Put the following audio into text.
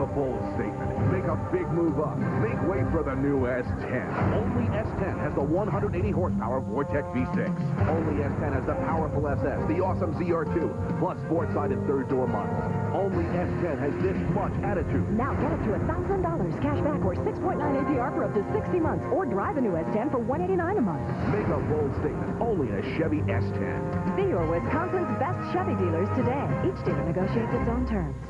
a bold statement. Make a big move up. Make way for the new S10. Only S10 has the 180 horsepower Vortec V6. Only S10 has the powerful SS, the awesome ZR2, four-sided third-door models. Only S10 has this much attitude. Now get up to $1,000 cash back or 6.9 APR for up to 60 months or drive a new S10 for 189 a month. Make a bold statement. Only in a Chevy S10. See your Wisconsin's best Chevy dealers today. Each dealer negotiates its own terms.